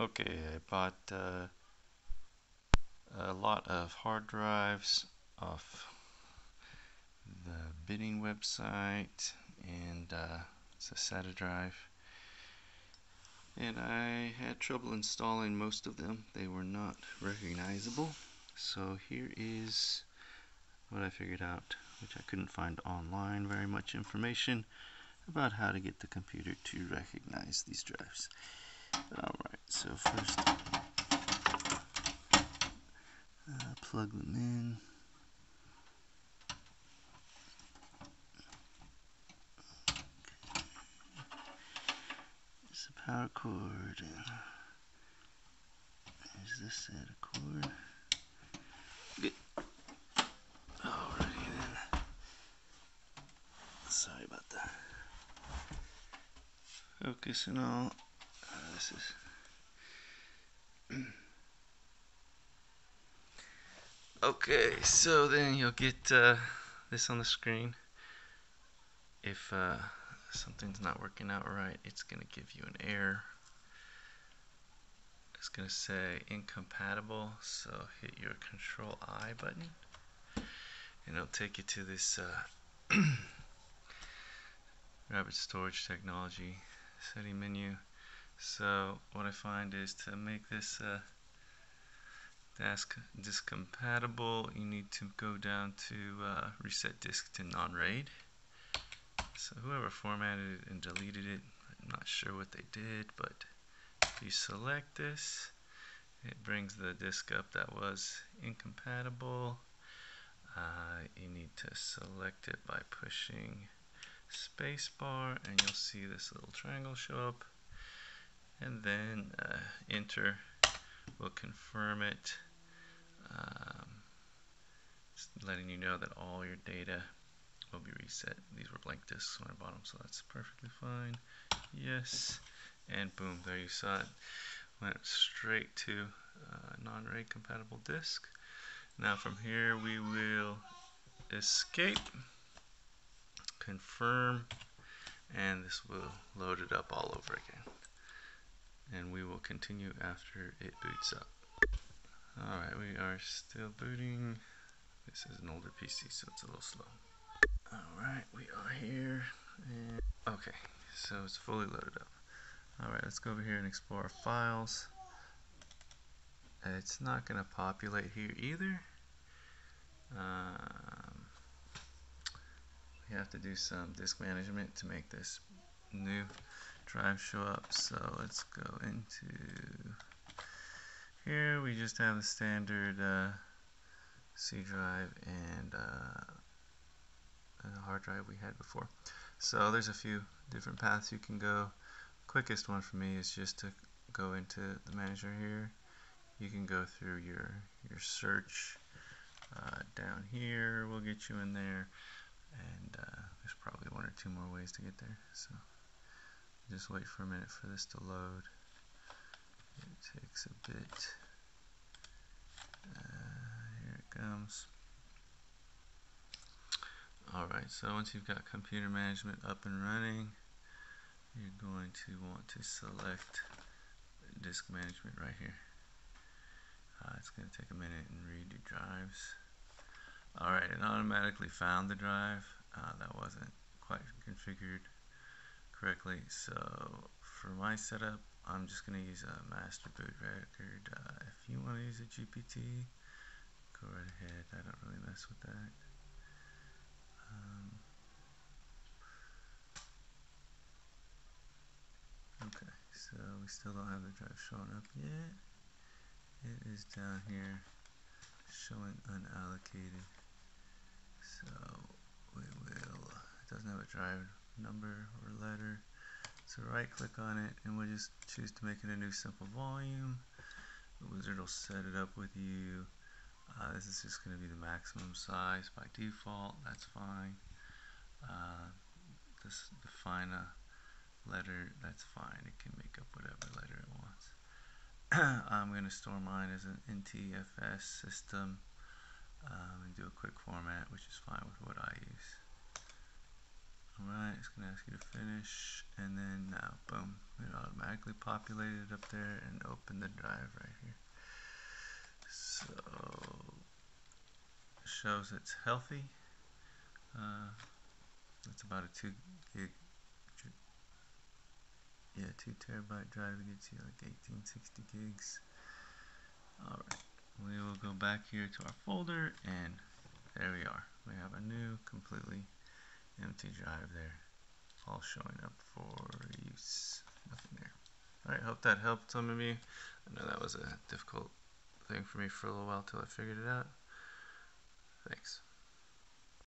Okay, I bought uh, a lot of hard drives off the bidding website and uh, it's a SATA drive. And I had trouble installing most of them. They were not recognizable. So here is what I figured out which I couldn't find online very much information about how to get the computer to recognize these drives Alright, so first uh, plug them in. There's a power cord and there's this SATA cord. Good. Alrighty then. Sorry about that. Focus and all okay, so then you'll get uh, this on the screen. If uh, something's not working out right, it's going to give you an error. It's going to say incompatible, so hit your Control I button, and it'll take you to this uh, Rapid Storage Technology setting menu. So what I find is to make this uh, disk, disk compatible, you need to go down to uh, reset disk to non-RAID. So whoever formatted it and deleted it, I'm not sure what they did, but if you select this, it brings the disk up that was incompatible. Uh, you need to select it by pushing spacebar and you'll see this little triangle show up and then uh, enter. Will confirm it. Um, letting you know that all your data will be reset. These were blank disks on the bottom so that's perfectly fine. Yes. And boom there you saw it. Went straight to uh, non-RAID compatible disk. Now from here we will escape confirm and this will load it up all over again and we will continue after it boots up. Alright, we are still booting. This is an older PC, so it's a little slow. Alright, we are here. And okay, so it's fully loaded up. Alright, let's go over here and explore our files. It's not going to populate here either. Um, we have to do some disk management to make this new drive show up. So let's go into here. We just have the standard uh, C drive and uh, hard drive we had before. So there's a few different paths you can go. Quickest one for me is just to go into the manager here. You can go through your your search uh, down here. We'll get you in there, and uh, there's probably one or two more ways to get there. So. Just wait for a minute for this to load. It takes a bit. Uh, here it comes. Alright, so once you've got computer management up and running, you're going to want to select disk management right here. Uh, it's going to take a minute and read your drives. Alright, it automatically found the drive. Uh, that wasn't quite configured correctly. So for my setup, I'm just going to use a master boot record. Uh, if you want to use a GPT, go right ahead. I don't really mess with that. Um, okay, so we still don't have the drive showing up yet. It is down here showing unallocated. So we will, it doesn't have a drive number or letter. So right click on it and we'll just choose to make it a new simple volume. The wizard will set it up with you. Uh, this is just going to be the maximum size by default. That's fine. Uh, this define a letter. That's fine. It can make up whatever letter it wants. I'm going to store mine as an NTFS system um, and do a quick format, which is fine with what I use. Alright, it's going to ask you to finish, and then now, boom, it automatically populated up there and opened the drive right here. So shows it's healthy. Uh, it's about a 2 gig yeah 2 terabyte drive gets you like 1860 gigs. Alright we will go back here to our folder and there we are. We have a new completely empty drive there. All showing up for use. Nothing there. Alright hope that helped some of you. I know that was a difficult thing for me for a little while till I figured it out. Thanks